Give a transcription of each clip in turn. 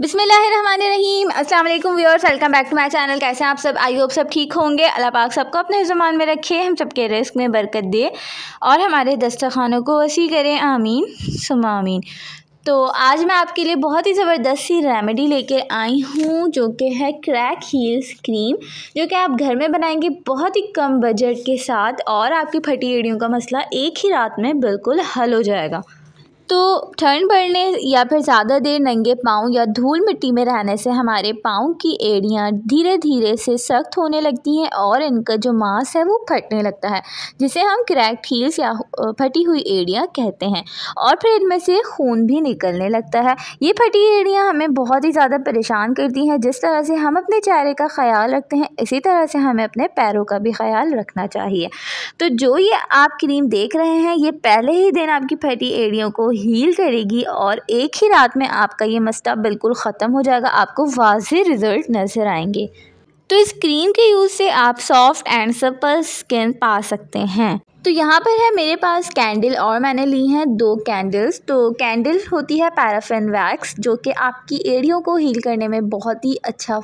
बिसमीम असल viewers, welcome back to my channel. कैसे हैं आप सब? आई होप सब ठीक होंगे। अल्लाह पाक सबको अपने ज़ुबान में रखे, हम सबके रिस्क में बरकत दे और हमारे दस्तखानों को वसी करें। आमीन। सुमा आमीन। तो आज मैं आपके लिए बहुत ही ज़बरदस्त सी रेमेडी लेकर आई हूँ, जो कि है क्रैक हील्स क्रीम जो कि आप घर में बनाएँगे बहुत ही कम बजट के साथ और आपकी फटी एड़ियों का मसला एक ही रात में बिल्कुल हल हो जाएगा। तो ठंड बढ़ने या फिर ज़्यादा देर नंगे पाँव या धूल मिट्टी में रहने से हमारे पाँव की एड़ियाँ धीरे धीरे से सख्त होने लगती हैं और इनका जो मांस है वो फटने लगता है, जिसे हम क्रैक्ड हील्स या फटी हुई एड़ियाँ कहते हैं। और फिर इनमें से खून भी निकलने लगता है। ये फटी एड़ियाँ हमें बहुत ही ज़्यादा परेशान करती हैं, जिस तरह से हम अपने चेहरे का ख्याल रखते हैं, इसी तरह से हमें अपने पैरों का भी ख्याल रखना चाहिए। तो जो ये आप क्रीम देख रहे हैं, ये पहले ही दिन आपकी फटी एड़ियों को हील करेगी और एक ही रात में आपका ये मसला बिल्कुल ख़त्म हो जाएगा, आपको वाज रिज़ल्ट नज़र आएँगे। तो इस क्रीम के यूज़ से आप सॉफ्ट एंड सपल स्किन पा सकते हैं। तो यहाँ पर है मेरे पास कैंडल और मैंने ली हैं दो कैंडल्स तो कैंडल होती है पैराफिन वैक्स जो कि आपकी एड़ियों को हील करने में बहुत ही अच्छा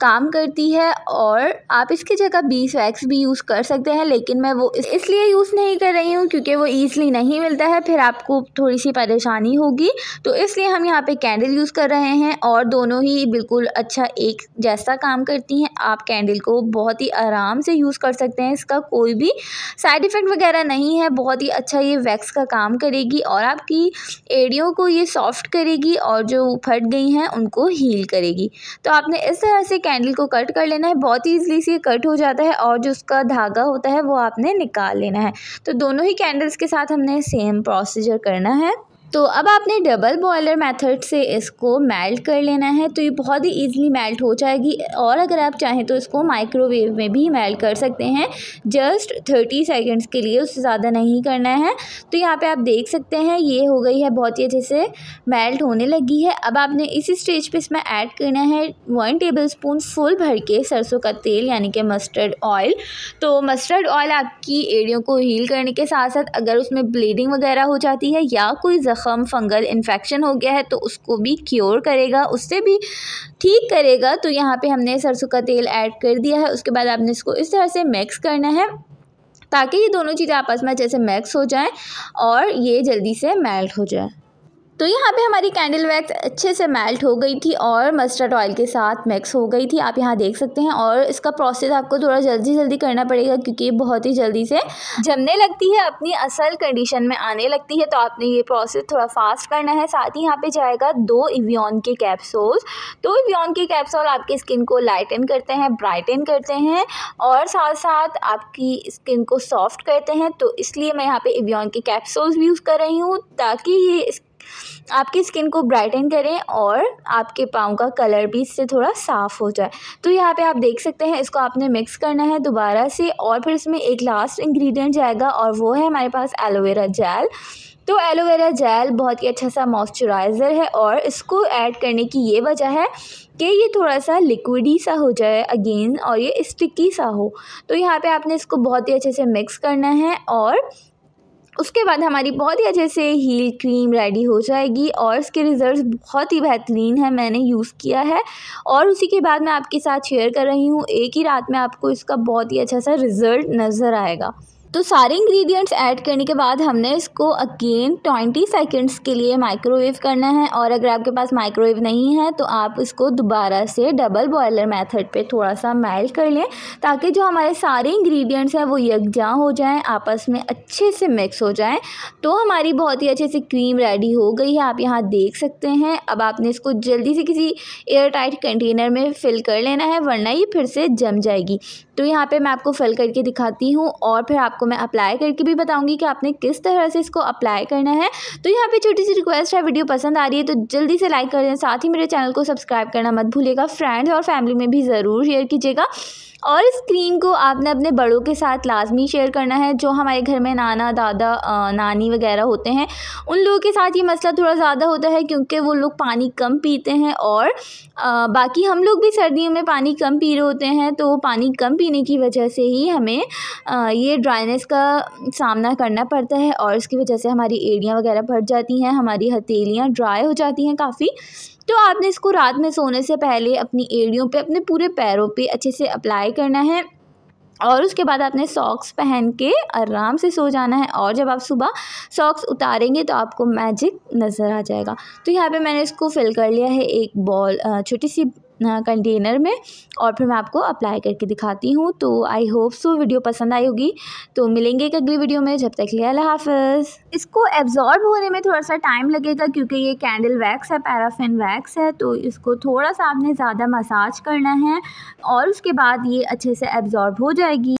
काम करती है और आप इसकी जगह बीस वैक्स भी यूज़ कर सकते हैं, लेकिन मैं वो इसलिए यूज़ नहीं कर रही क्योंकि वो ईज़िली नहीं मिलता है, फिर आपको थोड़ी सी परेशानी होगी। तो इसलिए हम यहाँ पे कैंडल यूज़ कर रहे हैं और दोनों ही बिल्कुल अच्छा एक जैसा काम करती हैं। आप कैंडल को बहुत ही आराम से यूज़ कर सकते हैं, इसका कोई भी साइड इफ़ेक्ट वगैरह नहीं है। बहुत ही अच्छा ये वैक्स का काम करेगी और आपकी एड़ियों को ये सॉफ्ट करेगी और जो फट गई हैं, उनको हील करेगी। तो आपने इस तरह से कैंडल को कट कर लेना है, बहुत ही ईजली से कट हो जाता है और जो उसका धागा होता है, वो आपने निकाल लेना है। तो दोनों ही कैंडल्स के साथ हमने सेम प्रोसीजर करना है। तो अब आपने डबल बॉयलर मेथड से इसको मेल्ट कर लेना है तो ये बहुत ही इजीली मेल्ट हो जाएगी। और अगर आप चाहें तो इसको माइक्रोवेव में भी मेल्ट कर सकते हैं। जस्ट थर्टी सेकेंड्स के लिए उससे ज़्यादा नहीं करना है। तो यहाँ पे आप देख सकते हैं, ये हो गई है, बहुत ही अच्छे से मेल्ट होने लगी है। अब आपने इसी स्टेज पर इसमें ऐड करना है वन टेबल स्पून फुल भर के सरसों का तेल, यानी कि मस्टर्ड ऑयल तो मस्टर्ड ऑयल आपकी एड़ियों को हील करने के साथ साथ अगर उसमें ब्लीडिंग वगैरह हो जाती है या कोई ज़ख़म फंगल इन्फेक्शन हो गया है तो उसको भी क्योर करेगा, उससे भी ठीक करेगा। तो यहाँ पे हमने सरसों का तेल ऐड कर दिया है, उसके बाद आपने इसको इस तरह से मिक्स करना है, ताकि ये दोनों चीज़ें आपस में जैसे मिक्स हो जाएँ और ये जल्दी से मेल्ट हो जाए। तो यहाँ पे हमारी कैंडल वैक्स अच्छे से मेल्ट हो गई थी और मस्टर्ड ऑयल के साथ मिक्स हो गई थी। आप यहाँ देख सकते हैं और इसका प्रोसेस आपको थोड़ा जल्दी जल्दी करना पड़ेगा क्योंकि बहुत ही जल्दी से जमने लगती है, अपनी असल कंडीशन में आने लगती है। तो आपने ये प्रोसेस थोड़ा फास्ट करना है। साथ ही यहाँ पे जाएगा दो इवियन के कैप्सूल्स दो इवियन के कैप्सूल आपकी स्किन को लाइटन करते हैं ब्राइटन करते हैं और साथ साथ आपकी स्किन को सॉफ्ट करते हैं। तो इसलिए मैं यहाँ पर इवियन के कैप्सूल्स भी यूज़ कर रही हूँ ताकि ये आपकी स्किन को ब्राइटन करें और आपके पाँव का कलर भी इससे थोड़ा साफ़ हो जाए। तो यहाँ पे आप देख सकते हैं, इसको आपने मिक्स करना है दोबारा से और फिर इसमें एक लास्ट इंग्रेडिएंट जाएगा और वो है हमारे पास एलोवेरा जेल तो एलोवेरा जेल बहुत ही अच्छा सा मॉइस्चराइज़र है और इसको ऐड करने की ये वजह है कि ये थोड़ा सा लिक्विडी सा हो जाए अगेन और ये स्टिकी सा हो। तो यहाँ पे आपने इसको बहुत ही अच्छे से मिक्स करना है और उसके बाद हमारी बहुत ही अच्छे से हील क्रीम रेडी हो जाएगी और इसके रिज़ल्ट बहुत ही बेहतरीन है, मैंने यूज़ किया है। और उसी के बाद मैं आपके साथ शेयर कर रही हूँ, एक ही रात में आपको इसका बहुत ही अच्छा सा रिज़ल्ट नज़र आएगा। तो सारे इंग्रेडिएंट्स ऐड करने के बाद हमने इसको अगेन ट्वेंटी सेकंड्स के लिए माइक्रोवेव करना है और अगर आपके पास माइक्रोवेव नहीं है तो आप इसको दोबारा से डबल बॉयलर मेथड पे थोड़ा सा मेल्ट कर लें ताकि जो हमारे सारे इंग्रेडिएंट्स हैं, वो यकजा हो जाएँ, आपस में अच्छे से मिक्स हो जाएँ। तो हमारी बहुत ही अच्छे से क्रीम रेडी हो गई है, आप यहाँ देख सकते हैं। अब आपने इसको जल्दी से किसी एयर टाइट कंटेनर में फ़िल कर लेना है, वरना ये फिर से जम जाएगी। तो यहाँ पर मैं आपको फिल करके दिखाती हूँ और फिर आपको मैं अप्लाई करके भी बताऊँगी कि आपने किस तरह से इसको अप्लाई करना है। तो यहाँ पे छोटी सी रिक्वेस्ट है, वीडियो पसंद आ रही है तो जल्दी से लाइक कर दें। साथ ही मेरे चैनल को सब्सक्राइब करना मत भूलिएगा। फ्रेंड्स और फैमिली में भी ज़रूर शेयर कीजिएगा। और इस क्रीम को आपने अपने बड़ों के साथ लाजमी शेयर करना है, जो हमारे घर में नाना, दादा नानी वगैरह होते हैं, उन लोगों के साथ ये मसला थोड़ा ज़्यादा होता है क्योंकि वो लोग पानी कम पीते हैं और बाकी हम लोग भी सर्दियों में पानी कम पी रहे होते हैं तो पानी कम पीने की वजह से ही हमें ये ड्राई ड्राइनेस का सामना करना पड़ता है और इसकी वजह से हमारी एड़ियाँ वगैरह फट जाती हैं, हमारी हथेलियाँ ड्राई हो जाती हैं काफ़ी। तो आपने इसको रात में सोने से पहले अपनी एड़ियों पे, अपने पूरे पैरों पे अच्छे से अप्लाई करना है और उसके बाद आपने सॉक्स पहन के आराम से सो जाना है और जब आप सुबह सॉक्स उतारेंगे तो आपको मैजिक नज़र आ जाएगा। तो यहाँ पे मैंने इसको फिल कर लिया है एक बॉल छोटी सी कंटेनर में और फिर मैं आपको अप्लाई करके दिखाती हूँ। तो आई होप सो वीडियो पसंद आई होगी। तो मिलेंगे एक अगली वीडियो में। जब तक लिया हाफ़ इसको एब्जॉर्ब होने में थोड़ा सा टाइम लगेगा क्योंकि ये कैंडल वैक्स है पैराफिन वैक्स है। तो इसको थोड़ा सा आपने ज़्यादा मसाज करना है और उसके बाद ये अच्छे से एब्जॉर्ब हो जाएगी।